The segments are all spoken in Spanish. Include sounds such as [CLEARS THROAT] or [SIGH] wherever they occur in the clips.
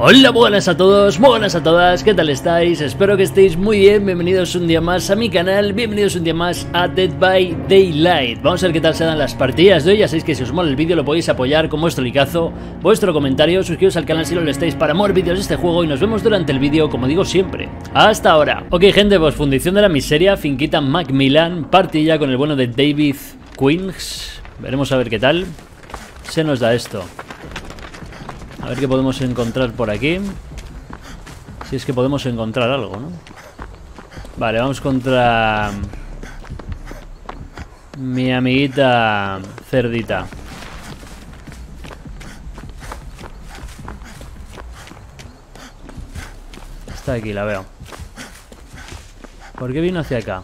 Hola, buenas a todos, buenas a todas, ¿qué tal estáis? Espero que estéis muy bien, bienvenidos un día más a mi canal, bienvenidos un día más a Dead by Daylight Vamos a ver qué tal se dan las partidas de hoy, ya sabéis que si os mola el vídeo lo podéis apoyar con vuestro likeazo, vuestro comentario, suscribiros al canal si no lo estáis para más vídeos de este juego y nos vemos durante el vídeo, como digo siempre. ¡Hasta ahora! Ok gente, pues fundición de la miseria, finquita Macmillan, partilla con el bueno de David Queens, veremos a ver qué tal se nos da esto. A ver qué podemos encontrar por aquí. Si es que podemos encontrar algo, ¿no? Vale, vamos contra... Mi amiguita cerdita. Está aquí, la veo. ¿Por qué vino hacia acá?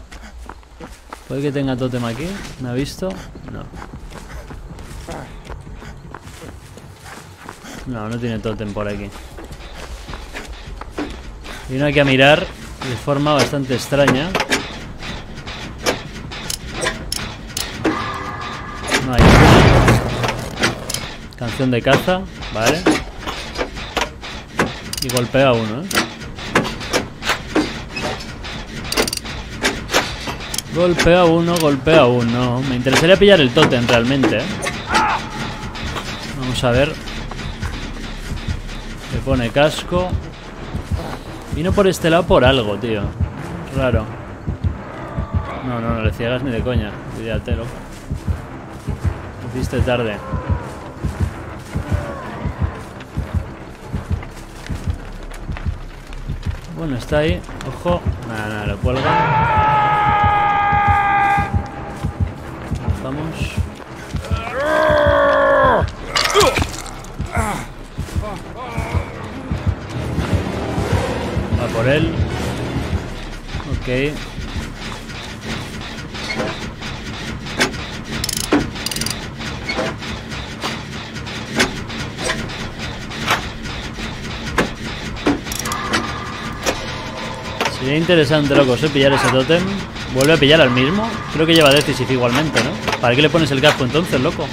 ¿Puede que tenga tótem aquí? ¿Me ha visto? No. No, no tiene tótem por aquí. Vino aquí a mirar de forma bastante extraña. No hay Canción de caza, vale. Y golpea uno, ¿eh? Golpea uno, golpea uno. Me interesaría pillar el tótem realmente, ¿eh? Vamos a ver pone casco. Vino por este lado por algo, tío. Raro. No, no, no le ciegas ni de coña. Lo hiciste tarde. Bueno, está ahí. Ojo. Nada, nada, lo cuelga. Vamos. Por él. Ok. Sería interesante, loco, ¿eh? pillar ese totem. Vuelve a pillar al mismo. Creo que lleva Decisive igualmente, ¿no? ¿Para qué le pones el casco entonces, loco?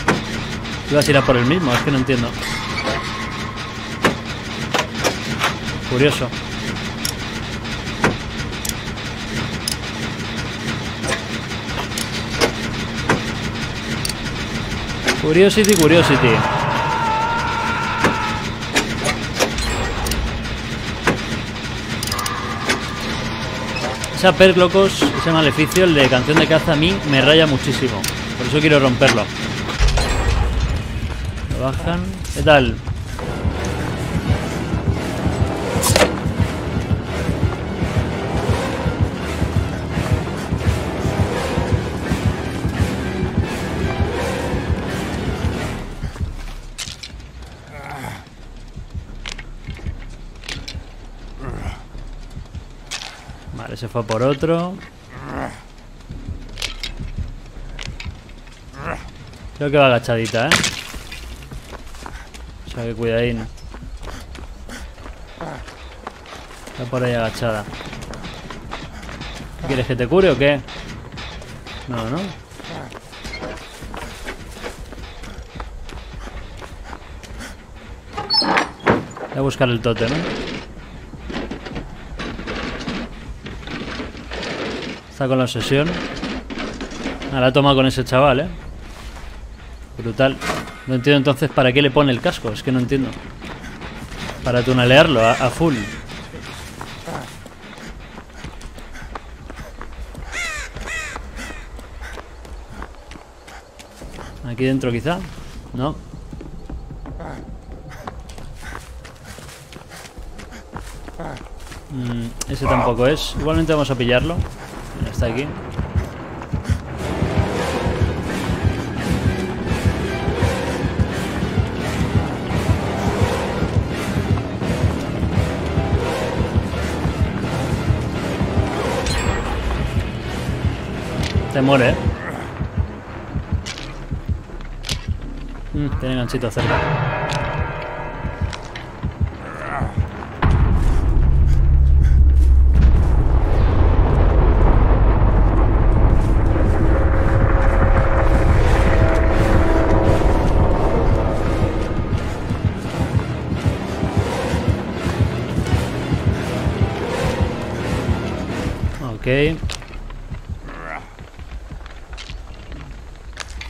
Ibas a ir a por el mismo, es que no entiendo. Curioso. Curiosity, Curiosity. Esa perk, locos, ese maleficio, el de canción de caza, a mí me raya muchísimo. Por eso quiero romperlo. Lo bajan. ¿Qué tal? Fue por otro. Creo que va agachadita, ¿eh? O sea que cuidadín. Está por ahí agachada. ¿Quieres que te cure o qué? No, ¿no? Voy a buscar el tote, con la obsesión. Ahora toma con ese chaval, ¿eh? Brutal. No entiendo entonces para qué le pone el casco. Es que no entiendo. Para tunalearlo a, a full. Aquí dentro quizá. No. Mm, ese tampoco es. Igualmente vamos a pillarlo aquí. Se muere, ¿eh? Mm, tiene ganchito cerca.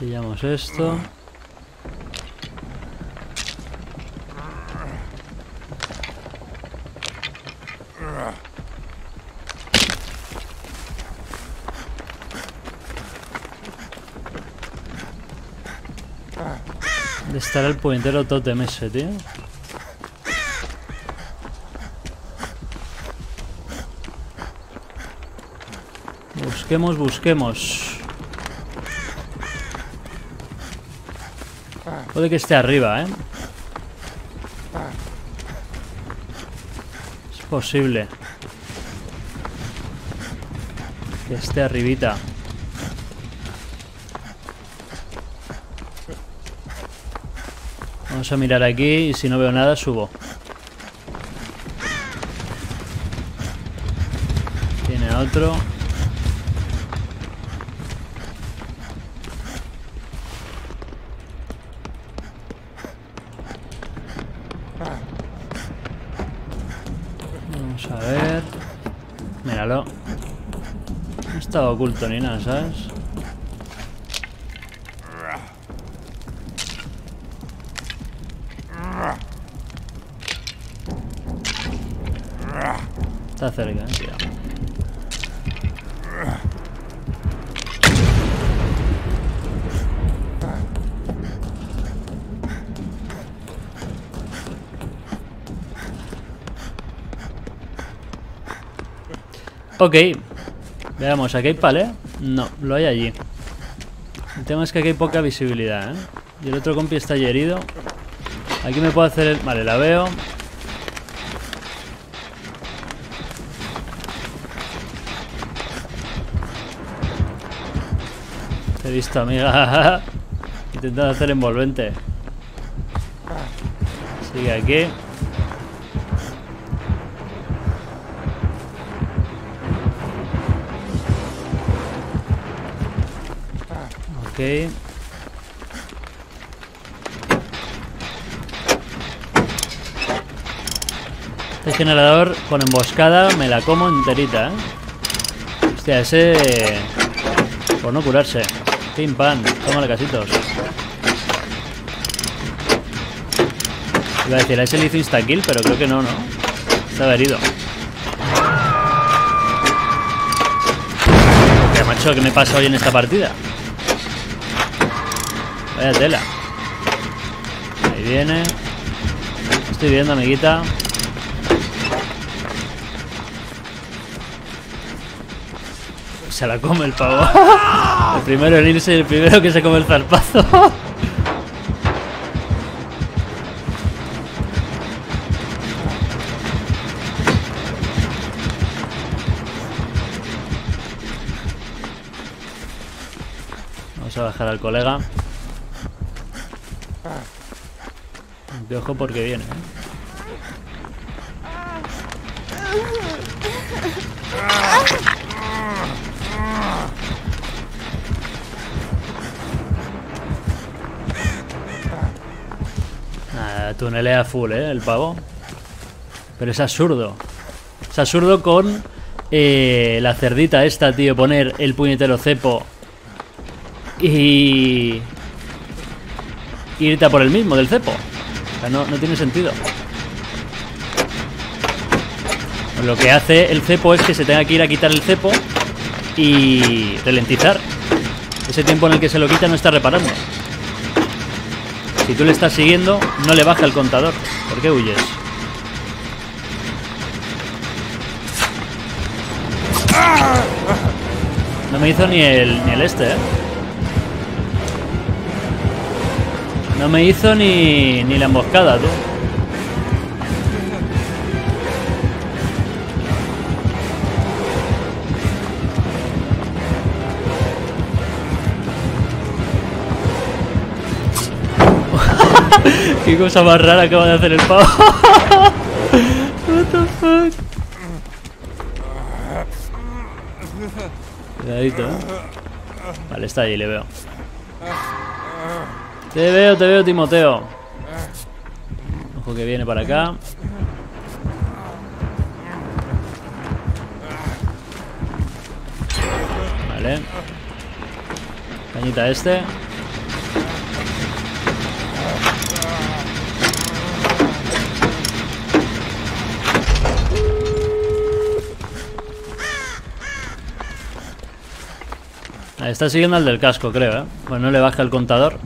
Pillamos esto. ¿Dónde estará el puñetero totem ese, tío? Busquemos, busquemos. Puede que esté arriba, ¿eh? Es posible. Que esté arribita. Vamos a mirar aquí y si no veo nada subo. Tiene otro. Vamos a ver. Míralo. No estaba oculto ni nada, ¿sabes? Está cerca, eh. Ok. Veamos, ¿aquí hay pale? No, lo hay allí. El tema es que aquí hay poca visibilidad, ¿eh? Y el otro compi está herido. Aquí me puedo hacer el... Vale, la veo. Te he visto, amiga. [LAUGHS] Intentando hacer envolvente. Sigue aquí. Este generador con emboscada me la como enterita, ¿eh? Hostia, ese... Por no curarse. Pim pam, tómale casitos. Iba a decir, a ese le hizo insta-kill, pero creo que no, ¿no? Estaba herido. ¿Qué macho? ¿Qué me pasa hoy en esta partida? Vaya tela. Ahí viene. Estoy viendo, amiguita. Se la come el pavo. [LAUGHS] El primero en irse y el primero que se come el zarpazo. [LAUGHS] Vamos a bajar al colega. De ojo porque viene. ¿eh? Tunelea full, ¿eh? El pavo. Pero es absurdo. Es absurdo con eh, la cerdita esta, tío. Poner el puñetero cepo y irte a por el mismo del cepo. O sea, no, no tiene sentido. Lo que hace el cepo es que se tenga que ir a quitar el cepo y ralentizar. Ese tiempo en el que se lo quita no está reparando. Si tú le estás siguiendo, no le baja el contador. ¿Por qué huyes? No me hizo ni el, ni el este, ¿eh? No me hizo ni, ni la emboscada, tú. [LAUGHS] Qué cosa más rara acaba de hacer el pavo. [LAUGHS] What the fuck. Cuidadito, ¿eh? Vale, está ahí, le veo. Te veo, te veo, Timoteo. Ojo que viene para acá. Vale. Cañita este. Está siguiendo al del casco, creo, ¿eh? Pues no le baja el contador.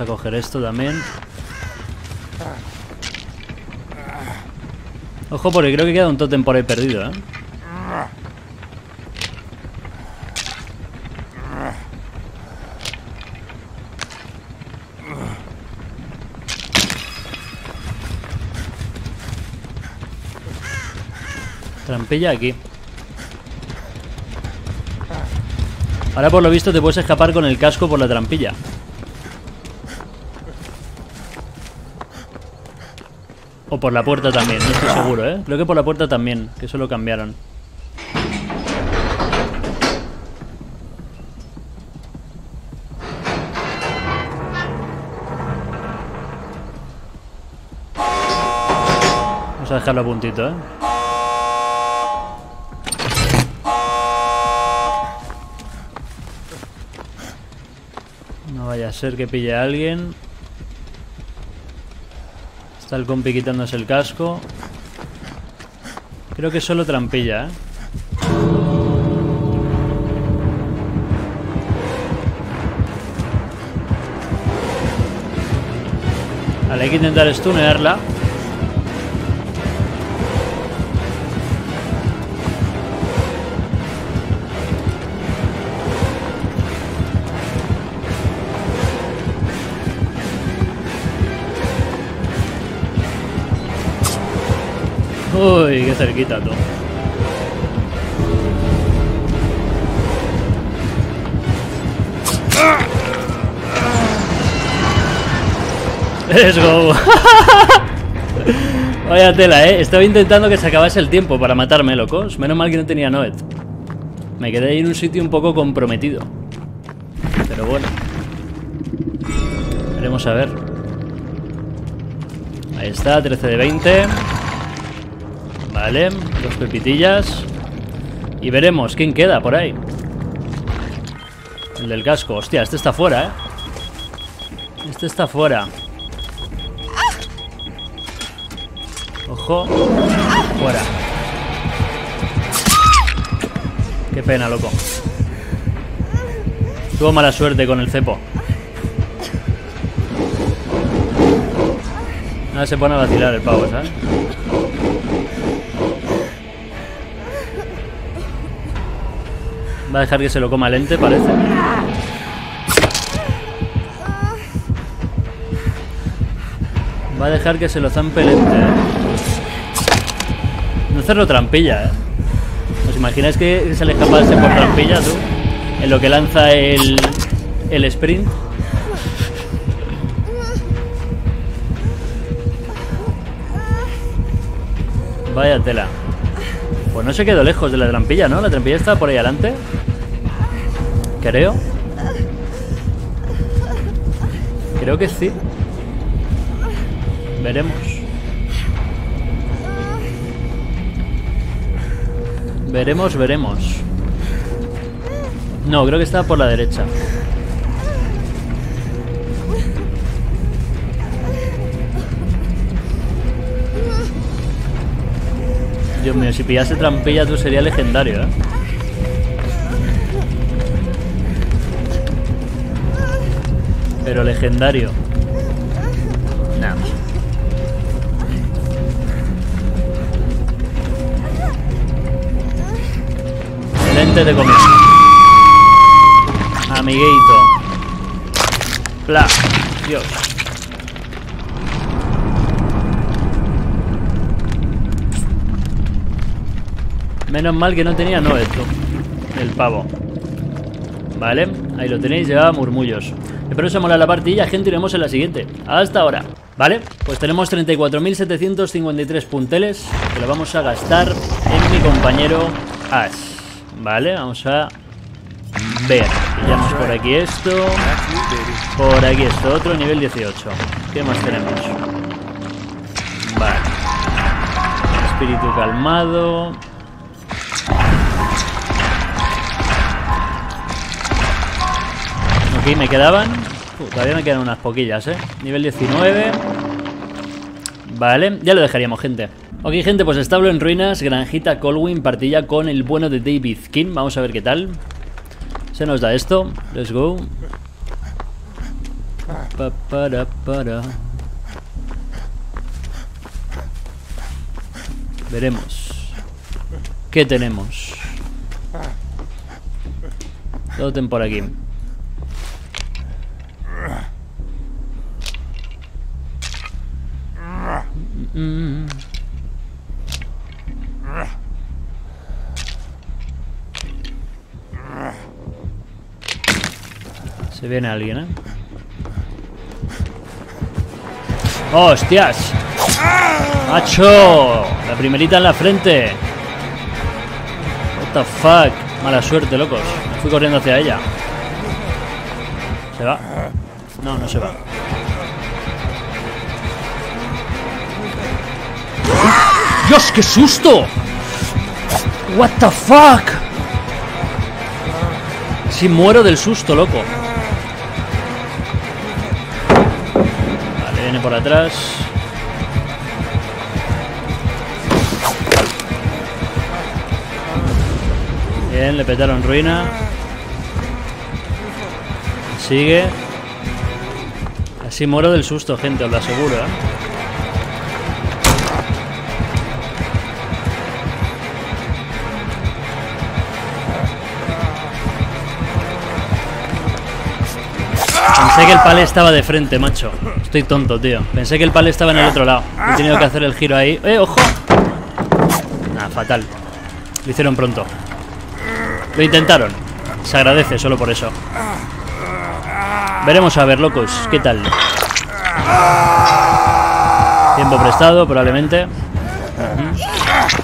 Vamos a coger esto también. Ojo, porque creo que queda un tótem por ahí perdido, ¿eh? Trampilla aquí. Ahora por lo visto te puedes escapar con el casco por la trampilla. O por la puerta también, no estoy seguro, ¿eh? Creo que por la puerta también, que eso lo cambiaron. Vamos a dejarlo a puntito, ¿eh? No vaya a ser que pille a alguien. Está el compi quitándose el casco. Creo que solo trampilla, ¿eh? Vale, hay que intentar stunearla. Cerquita tú. [LAUGHS] Let's go. [LAUGHS] Vaya tela, eh. Estaba intentando que se acabase el tiempo para matarme, locos. Menos mal que no tenía Noet. Me quedé ahí en un sitio un poco comprometido. Pero bueno. Veremos a ver. Ahí está, 13 de 20. Vale, dos pepitillas. Y veremos quién queda por ahí. El del casco. Hostia, este está fuera, ¿eh? Este está fuera. Ojo. Fuera. Qué pena, loco. Tuvo mala suerte con el cepo. Ahora se pone a vacilar el pavo, ¿sabes? Va a dejar que se lo coma lente, parece. Va a dejar que se lo zampe lente, ¿eh? No hacerlo trampilla, ¿eh? ¿Os imagináis que se le escapase por trampilla, tú? En lo que lanza el, el sprint. Vaya tela. Pues no se quedó lejos de la trampilla, ¿no? La trampilla está por ahí adelante. Creo. Creo que sí. Veremos. Veremos, veremos. No, creo que está por la derecha. Dios mío, si pillase trampilla tú sería legendario, ¿eh? Pero legendario. No. Excelente de comer. Amiguito. Pla. Dios. Menos mal que no tenía no esto. El pavo. Vale, ahí lo tenéis, lleva murmullos. Espero os haya molado la partida, gente, y vemos en la siguiente. Hasta ahora. Vale, pues tenemos 34.753 punteles que lo vamos a gastar en mi compañero Ash. Vale, vamos a ver. Pillamos por aquí esto. Por aquí esto, otro nivel 18. ¿Qué más tenemos? Vale. espíritu calmado. Ok, me quedaban... Todavía me quedan unas poquillas, ¿eh? Nivel 19. Vale, ya lo dejaríamos, gente. Ok, gente, pues establo en ruinas, granjita Colwyn, partilla con el bueno de David King. Vamos a ver qué tal. Se nos da esto. Let's go. Pa, para, para. Veremos. ¿Qué tenemos? Todo por aquí. Se viene alguien, ¿eh? ¡Hostias! ¡Macho! La primerita en la frente. What the fuck. Mala suerte, locos. Me fui corriendo hacia ella. ¿Se va? No, no se va. ¡Dios, qué susto! What the fuck? Si muero del susto, loco. Vale, viene por atrás. Bien, le petaron ruina. Sigue. Así muero del susto, gente, os lo aseguro, ¿eh? Pensé que el pale estaba de frente, macho. Estoy tonto, tío. Pensé que el pale estaba en el otro lado. He tenido que hacer el giro ahí. ¡Eh, ojo! Nada, fatal. Lo hicieron pronto. Lo intentaron. Se agradece solo por eso. Veremos a ver, locos. ¿Qué tal? Tiempo prestado, probablemente.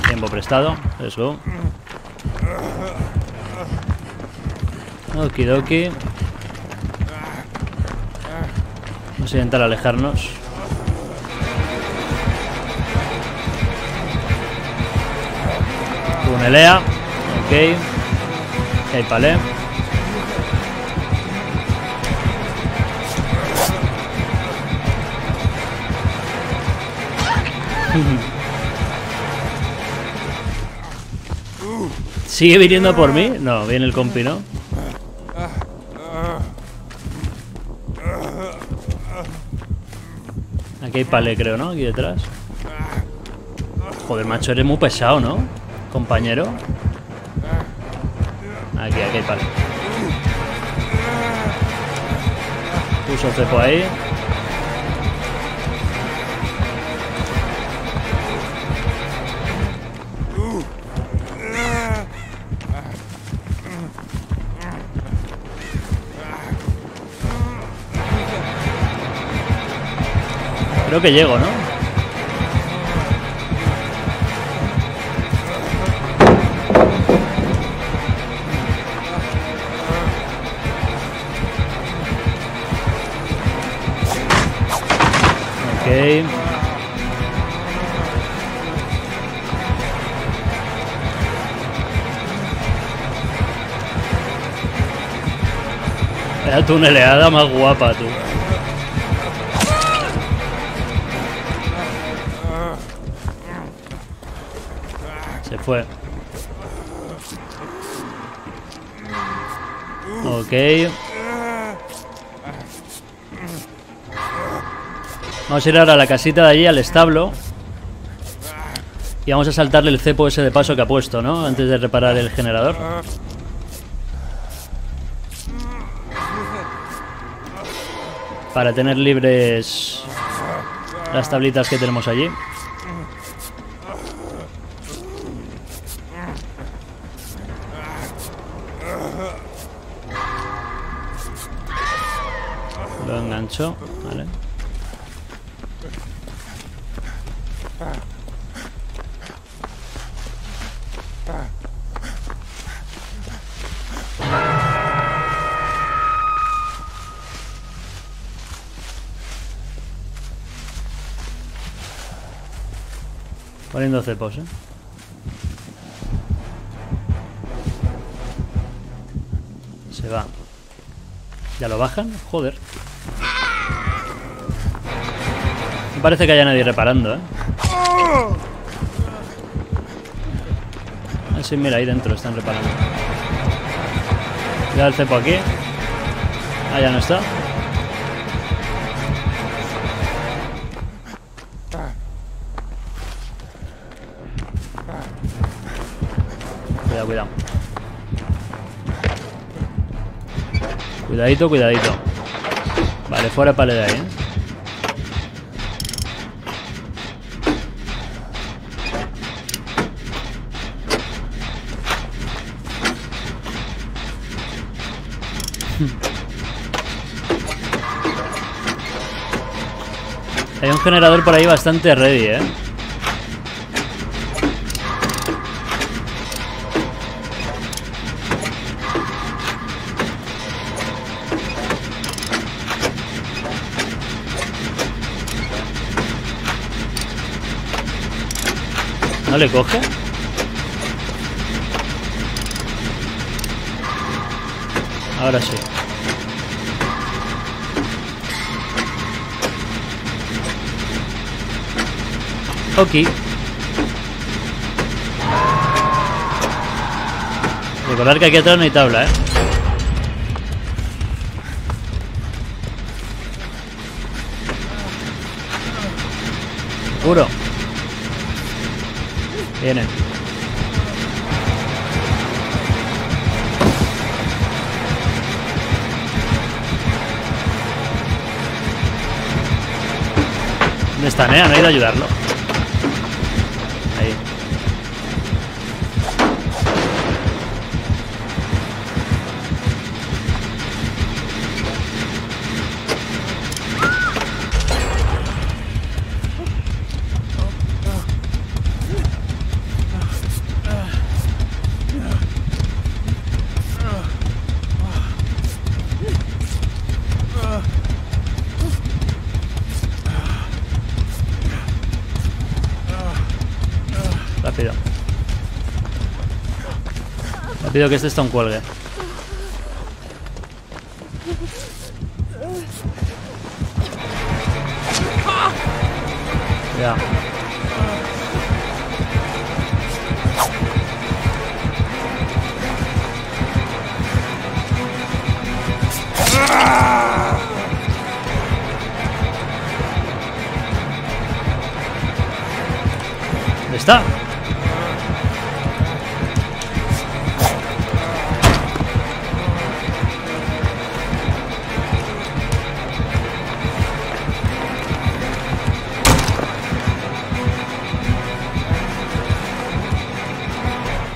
Tiempo prestado. Eso. Okidoki. Vamos a intentar alejarnos. Tunelea. Ok. Hay palé. [LAUGHS] ¿Sigue viniendo por mí? No, viene el compi, ¿no? Aquí hay palé, creo, ¿no? Aquí detrás. Joder, macho, eres muy pesado, ¿no? Compañero. Aquí, aquí hay palé. Puso cepo ahí. Creo que llego, ¿no? Ok. La tuneleada más guapa, tú. Fue. Ok. Vamos a ir ahora a la casita de allí, al establo. Y vamos a saltarle el cepo ese de paso que ha puesto, ¿no? Antes de reparar el generador. Para tener libres las tablitas que tenemos allí. Lo engancho, vale. Poniendo cepos, ¿eh? Se va. ¿Ya lo bajan? Joder. Parece que haya nadie reparando, ¿eh? Ah, sí, mira, ahí dentro están reparando. Ya el cepo aquí. Ah, ya no está. Cuidado, cuidado. Cuidadito, cuidadito. Vale, fuera pale de ahí, ¿eh? [LAUGHS] Hay un generador por ahí bastante ready, ¿eh? ¿No le coge? Ahora sí. Ok. Recordar que aquí atrás no hay tabla, ¿eh? Seguro. Vienen. ¿Dónde están, eh? Han ido a ayudarlo. Rápido. Rápido que este un cuelgue. Ya. ¿Dónde está?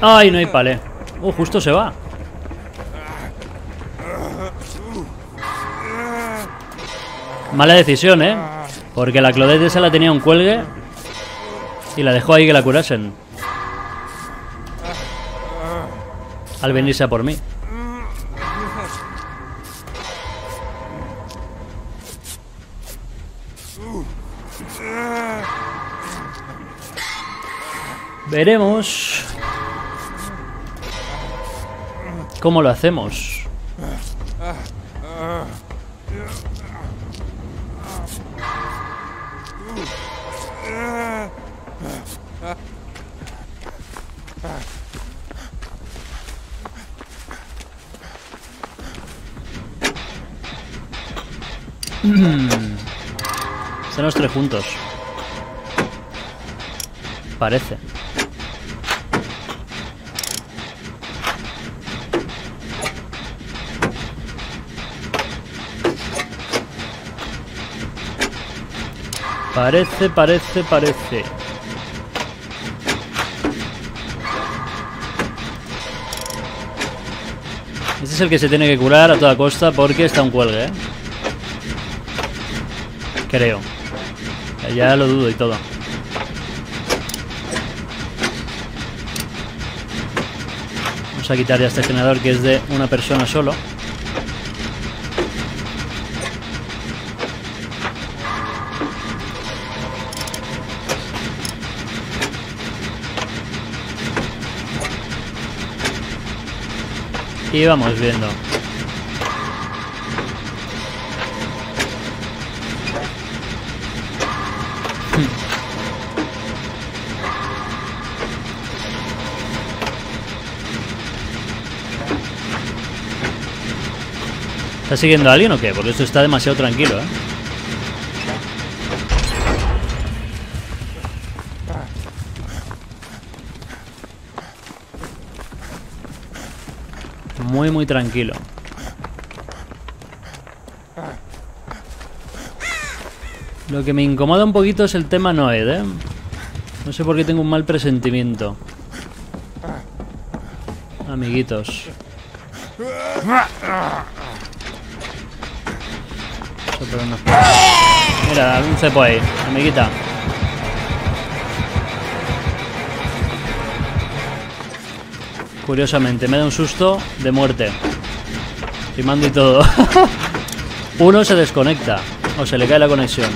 Ay, no hay palé. Uh, justo se va. Mala decisión, ¿eh? Porque la Claudette esa la tenía un cuelgue y la dejó ahí que la curasen. Al venirse a por mí. Veremos cómo lo hacemos. [CLEARS THROAT] Están los tres juntos. Parece. Parece, parece, parece. Este es el que se tiene que curar a toda costa porque está un cuelgue, ¿eh? Creo. Ya lo dudo y todo. Vamos a quitar ya este generador que es de una persona solo. Y vamos viendo. ¿Está siguiendo a alguien o qué? Porque esto está demasiado tranquilo, ¿eh? Muy, muy tranquilo. Lo que me incomoda un poquito es el tema Noed, ¿eh? No sé por qué tengo un mal presentimiento. Amiguitos. Mira, un cepo ahí, amiguita. Curiosamente, me da un susto de muerte. Rimando y todo. [LAUGHS] Uno se desconecta. O se le cae la conexión.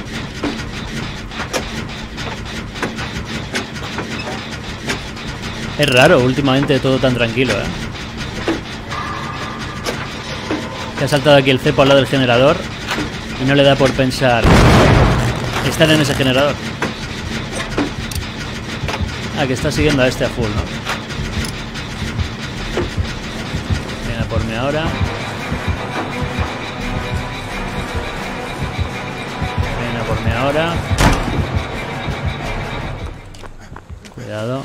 Es raro, últimamente todo tan tranquilo, ¿eh? Que ha saltado aquí el cepo al lado del generador y no le da por pensar estar en ese generador. Ah, que está siguiendo a este a full, ¿no? Viene a por mí ahora. Viene a por mí ahora. Cuidado.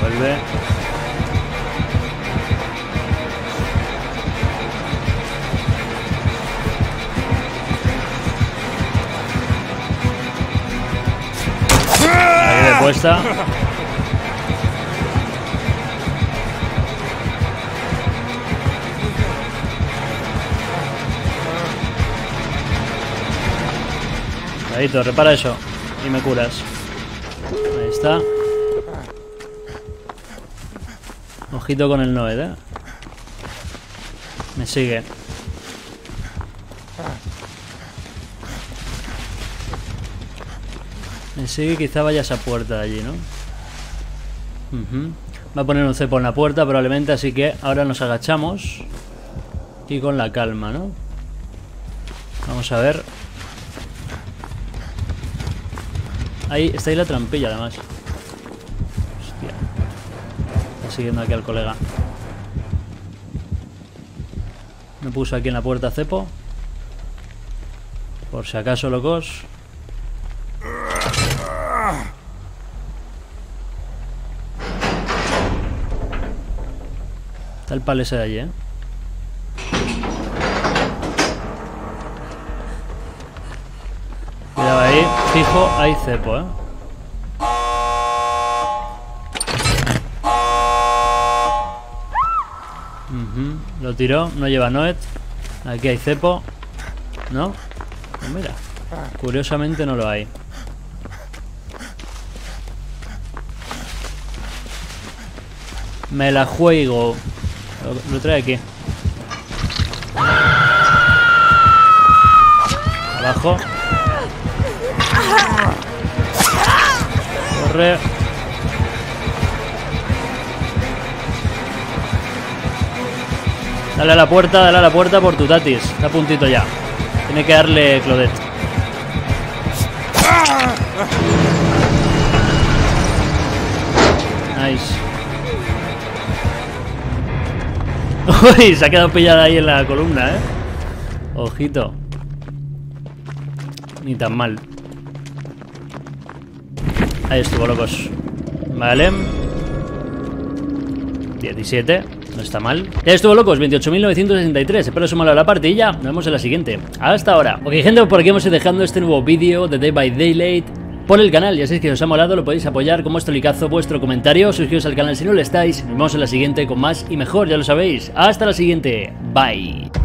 Vuelve. Ahí de puesta. Ahí, repara eso y me curas. Ahí está. Ojito con el Noed, ¿eh? Me sigue. Me sigue, quizá vaya esa puerta de allí, ¿no? Va a poner un cepo en la puerta probablemente, así que ahora nos agachamos. Y con la calma, ¿no? Vamos a ver. Ahí, está ahí la trampilla además. Hostia. Está siguiendo aquí al colega. Me puso aquí en la puerta cepo. Por si acaso, locos. Está el pal ese de allí, ¿eh? Fijo, hay cepo, ¿eh? Lo tiró, no lleva Noet. Aquí hay cepo. ¿No? Pues mira, curiosamente no lo hay. Me la juego. Lo trae aquí. Abajo. Dale a la puerta, dale a la puerta por tu tatis. Está a puntito ya. Tiene que darle Claudette. Nice. [LAUGHS] Uy, se ha quedado pillada ahí en la columna, ¿eh? Ojito. Ni tan mal. Ahí estuvo, locos. Vale. 17. No está mal. Ya estuvo, locos. 28.963. Espero sumarlo a la partida. Nos vemos en la siguiente. Hasta ahora. Ok, gente, por aquí hemos ido dejando este nuevo vídeo de Day by Daylight por el canal. Ya sabéis que os ha molado, lo podéis apoyar con vuestro licazo, vuestro comentario. Suscribiros al canal si no lo estáis. Nos vemos en la siguiente con más y mejor, ya lo sabéis. Hasta la siguiente. Bye.